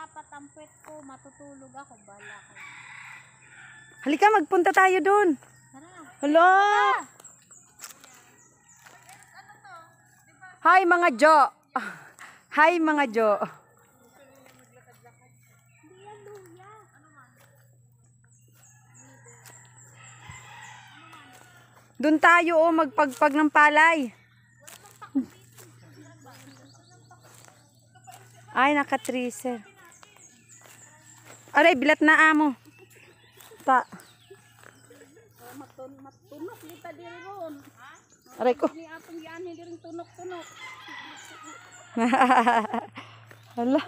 tapat ang puwet ko, matutulog ako, bala ko. Halika, magpunta tayo dun. Tara. Hello! Hi mga Jo! Hi mga Jo! Dun tayo oh, magpagpag ng palay. Ay, naka-tracer. Aray, bilat na amo. Ta. Matun, matunok kita diri ron. Aray ko. Ni atong yan, hindi rin tunok-tunok. Hala.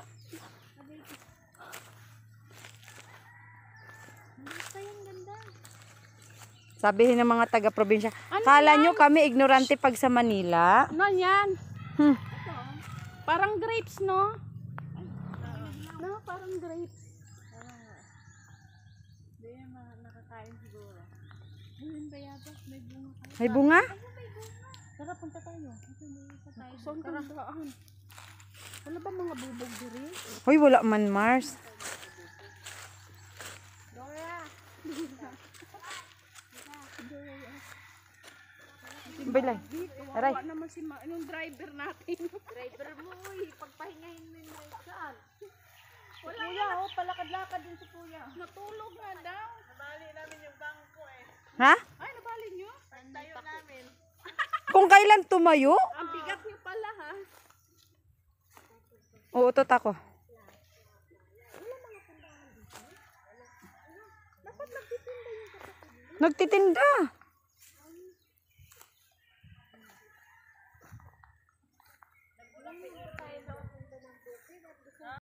Sabihin ng mga taga-probinsya. Kala nyo kami ignorante pag sa Manila. Ano yan? Hmm. Parang grapes, no? No, parang grapes. Hindi nakakain siguro. Ayun ba yata? May bunga kayo. May bunga? Tara, punta tayo. Saan ka daan? Wala ba mga bubog diri? Hoy, wala man Mars. Dora! Bilay. Aray. Kawawa naman si ma yung driver natin. driver mo, uy. Pagpahingahin mo yung saan. Wala kuya, oh, palakad-lakad din si kuya. Natulog nga Ha? Ay, nabali nyo? Tayo namin. Kung kailan tumayo? Ang bigat nyo pala ha. Uutot ako. Dapat nagtitinda yung kapatid. Nagtitinda.